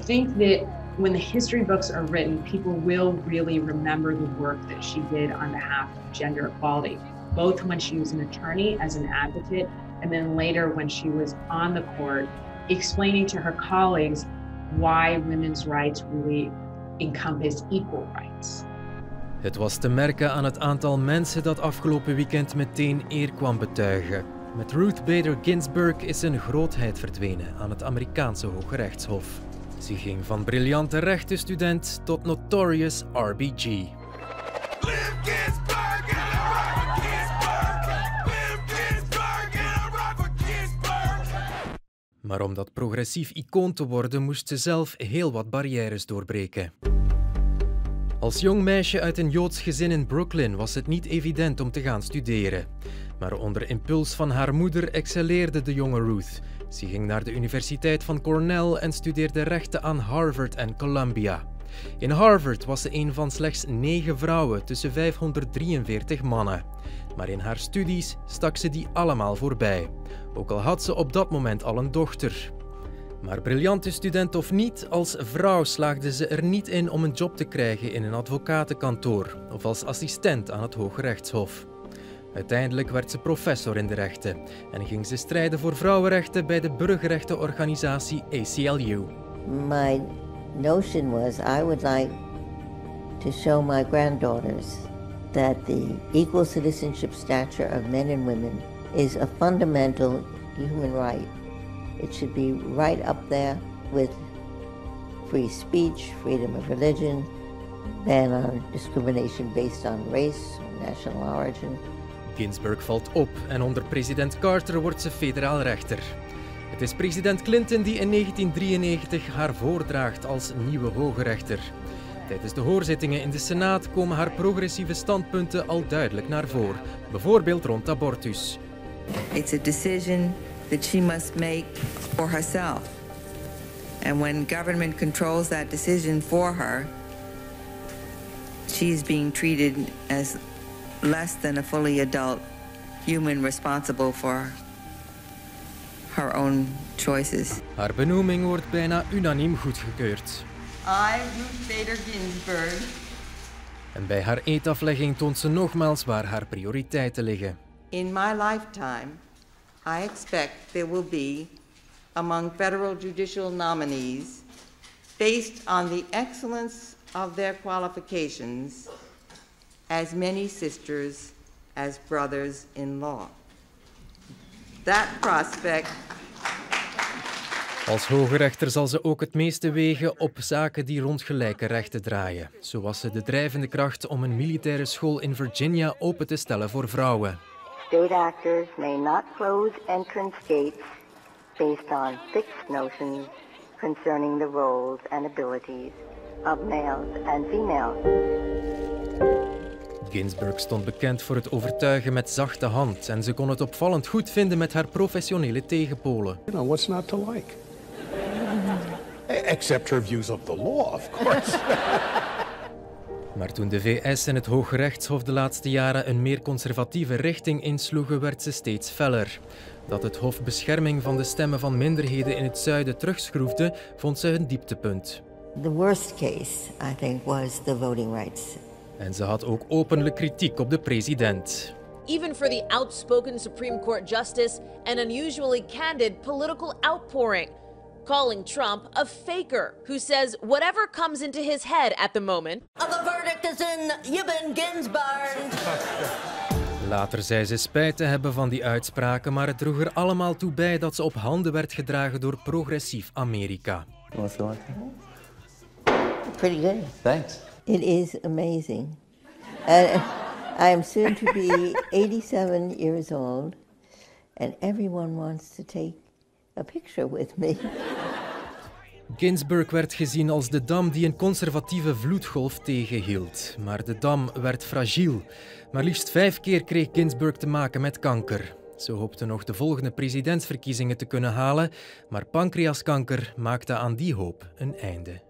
think that when the history books are written, people will really remember the work that she did on behalf of gender equality, both when she was an attorney as an advocate, and then later when she was on the court, explaining to her colleagues why women's rights really encompass equal rights. Het was te merken aan het aantal mensen dat afgelopen weekend meteen eer kwam betuigen. Met Ruth Bader Ginsburg is een grootheid verdwenen aan het Amerikaanse Hoge Rechtshof. Ze ging van briljante rechtenstudent tot notorious RBG. Maar om dat progressief icoon te worden, moest ze zelf heel wat barrières doorbreken. Als jong meisje uit een Joods gezin in Brooklyn was het niet evident om te gaan studeren. Maar onder impuls van haar moeder excelleerde de jonge Ruth. Ze ging naar de Universiteit van Cornell en studeerde rechten aan Harvard en Columbia. In Harvard was ze een van slechts negen vrouwen tussen 543 mannen. Maar in haar studies stak ze die allemaal voorbij. Ook al had ze op dat moment al een dochter. Maar briljante student of niet, als vrouw slaagde ze er niet in om een job te krijgen in een advocatenkantoor of als assistent aan het Hoge Rechtshof. Uiteindelijk werd ze professor in de rechten en ging ze strijden voor vrouwenrechten bij de burgerrechtenorganisatie ACLU. My notion was I would like to show my granddaughters that the equal citizenship stature of men and women is a fundamental human right. It should be right up there with free speech, freedom of religion, ban on discrimination based on race, national origin. Ginsburg valt op en onder president Carter wordt ze federaal rechter. Het is president Clinton die in 1993 haar voordraagt als nieuwe hoge rechter. Tijdens de hoorzittingen in de Senaat komen haar progressieve standpunten al duidelijk naar voren, bijvoorbeeld rond abortus. It's a decision that she must make for herself. And when government controls that decision for her, she's being treated as less than a fully adult human responsible for her own choices. Haar benoeming wordt bijna unaniem goedgekeurd. I, Ruth Bader Ginsburg, En bij haar eetaflegging toont ze nogmaals waar haar prioriteiten liggen. in my lifetime, I expect there will be among federal judicial nominees, based on the excellence of their qualifications, as many sisters as brothers in law. That prospect Als hoge rechter zal ze ook het meeste wegen op zaken die rond gelijke rechten draaien. Zo was ze de drijvende kracht om een militaire school in Virginia open te stellen voor vrouwen. State actors may not close entrance gates based on fixed notions concerning the roles and abilities of males and females. Ginsburg stond bekend voor het overtuigen met zachte hand en ze kon het opvallend goed vinden met haar professionele tegenpolen. You know, what's not to like? Except her views of the law, of course. Maar toen de VS en het Hoge Rechtshof de laatste jaren een meer conservatieve richting insloegen, werd ze steeds feller. Dat het Hof bescherming van de stemmen van minderheden in het zuiden terugschroefde, vond ze een dieptepunt. The worst case, I think, was the voting rights. En ze had ook openlijk kritiek op de president. even for the outspoken Supreme Court justice, an unusually candid political outpouring, calling Trump a faker who says whatever comes into his head at the moment. The verdict is in. You've been Ginsburg. Later zei ze spijt te hebben van die uitspraken, maar het droeg er allemaal toe bij dat ze op handen werd gedragen door progressief Amerika. Want feel like Pretty good. Thanks. It is amazing. And I am soon to be 87 years old, and everyone wants to take a picture with me. Ginsburg werd gezien als de dam die een conservatieve vloedgolf tegenhield. Maar de dam werd fragiel. Maar liefst vijf keer kreeg Ginsburg te maken met kanker. Ze hoopte nog de volgende presidentsverkiezingen te kunnen halen, maar pancreaskanker maakte aan die hoop een einde.